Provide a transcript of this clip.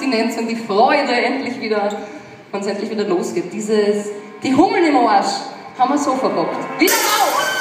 Abstinenz und die Freude endlich wieder, wenn es endlich wieder losgeht. Dieses, die Hummeln im Arsch haben wir so verbockt. Wieder auf!